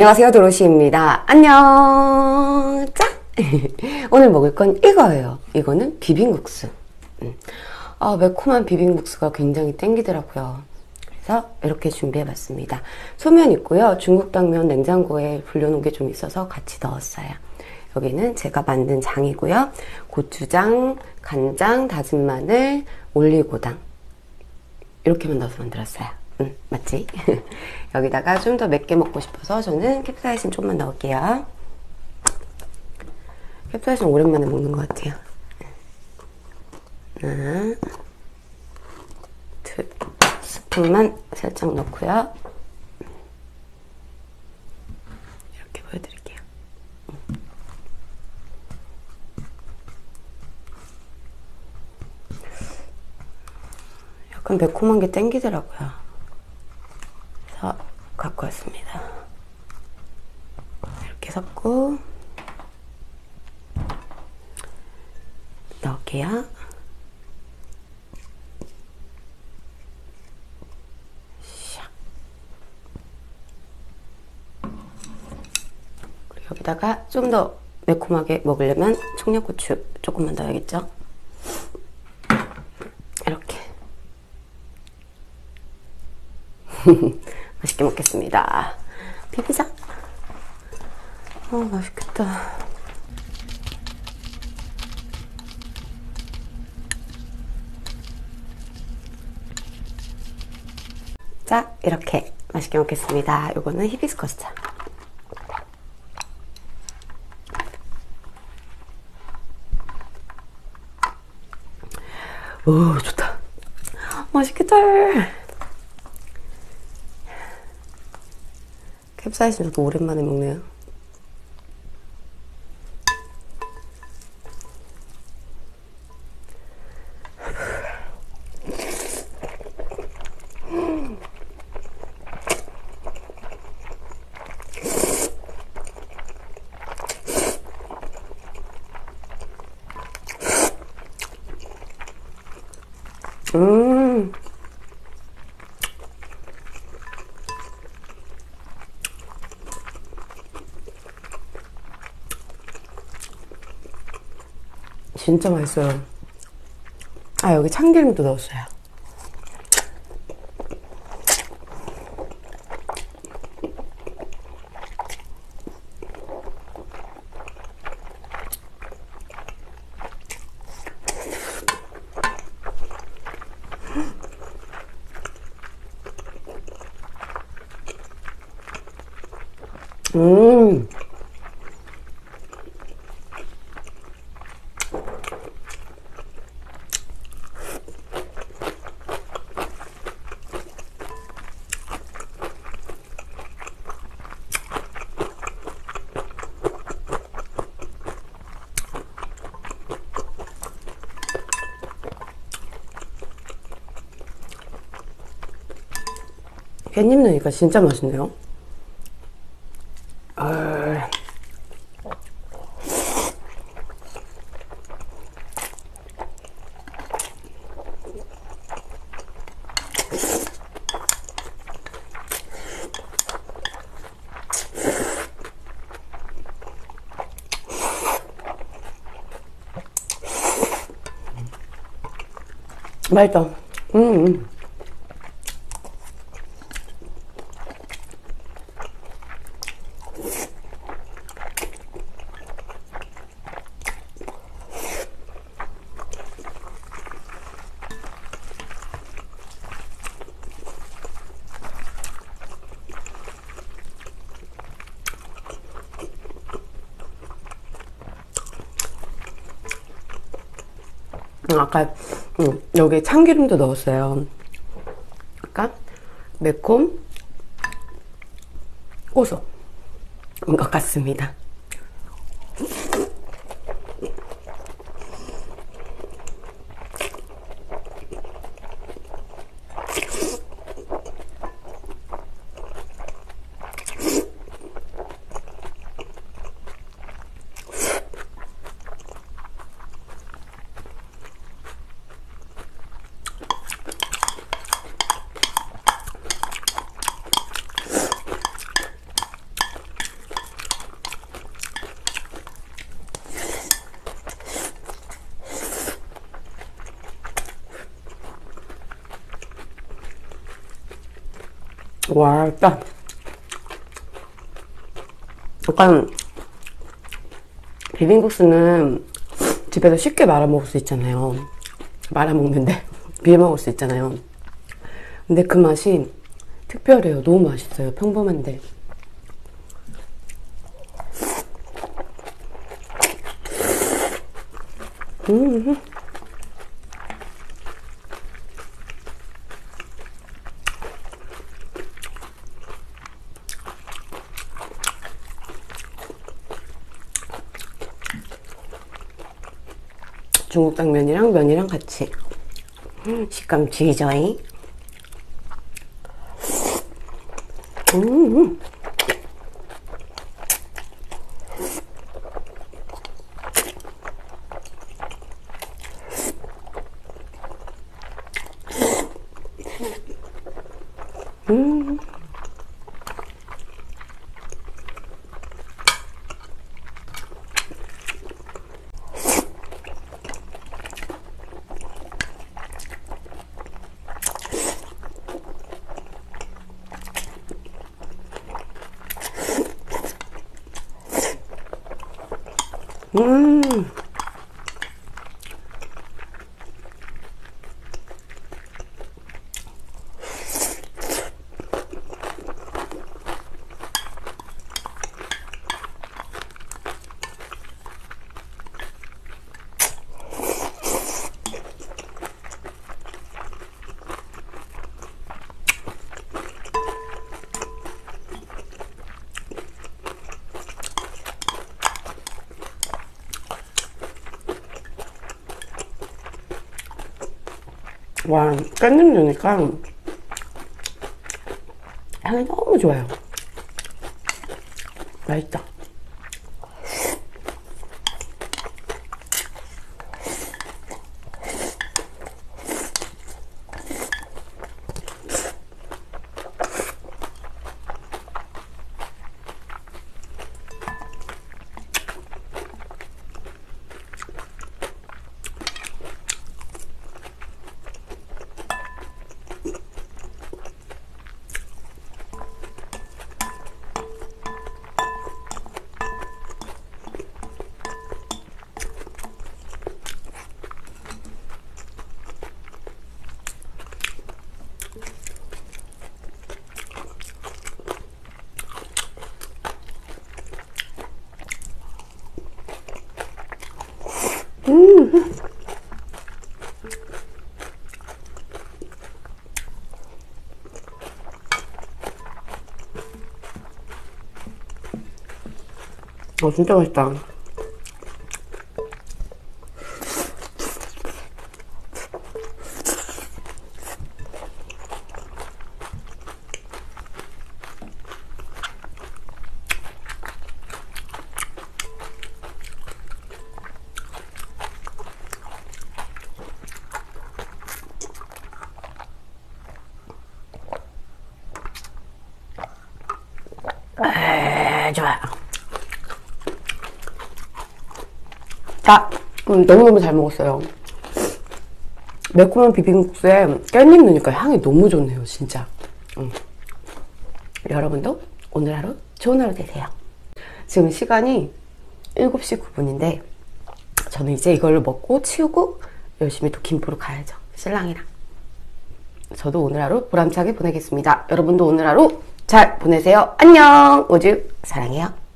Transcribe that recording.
안녕하세요 도로시입니다. 안녕. 짠 오늘 먹을 건 이거예요. 이거는 비빔국수. 음. 아, 매콤한 비빔국수가 굉장히 땡기더라고요. 그래서 이렇게 준비해 봤습니다. 소면 있고요. 중국 당면 냉장고에 불려놓은 게 좀 있어서 같이 넣었어요. 여기는 제가 만든 장이고요. 고추장, 간장, 다진 마늘, 올리고당. 이렇게만 넣어서 만들었어요 음, 맞지? 여기다가 좀 더 맵게 먹고 싶어서 저는 캡사이신 좀만 넣을게요. 캡사이신 오랜만에 먹는 것 같아요. 하나, 둘, 스푼만 살짝 넣고요. 이렇게 보여드릴게요. 약간 매콤한 게 땡기더라고요. 그래서 갖고 왔습니다. 이렇게 섞고 넣을게요. 여기다가 좀 더 매콤하게 먹으려면 청양고추 조금만 넣어야겠죠? 이렇게 맛있게 먹겠습니다. 비비자. 어, 맛있겠다. 자, 이렇게 맛있게 먹겠습니다. 이거는 히비스커스 차. 오, 좋다. 맛있겠다. 캡사이신 저도 오랜만에 먹네요. 음. 진짜 맛있어요. 아, 여기 참기름도 넣었어요. 음. 깻잎 넣으니까 진짜 맛있네요. 아... 맛있다. 음. 음. 아까 음, 여기 참기름도 넣었어요. 약간 매콤, 고소 인것 같습니다. 와, 일단. 약간, 비빔국수는 집에서 쉽게 말아 먹을 수 있잖아요. 말아 먹는데, 비벼 먹을 수 있잖아요. 근데 그 맛이 특별해요. 너무 맛있어요. 평범한데. 음. 중국 당면이랑 면이랑 같이 음, 식감 지기죠잉 음. 음. 음. 와, 깻잎 넣으니까 향이 너무 좋아요. 맛있다. 어, 진짜 맛있다. 에, 좋아요. 자, 음, 너무너무 잘 먹었어요. 매콤한 비빔국수에 깻잎 넣으니까 향이 너무 좋네요, 진짜. 음. 여러분도 오늘 하루 좋은 하루 되세요. 지금 시간이 7시 9분인데, 저는 이제 이걸 먹고 치우고 열심히 또 김포로 가야죠. 신랑이랑. 저도 오늘 하루 보람차게 보내겠습니다. 여러분도 오늘 하루 잘 보내세요. 안녕! 우주 사랑해요.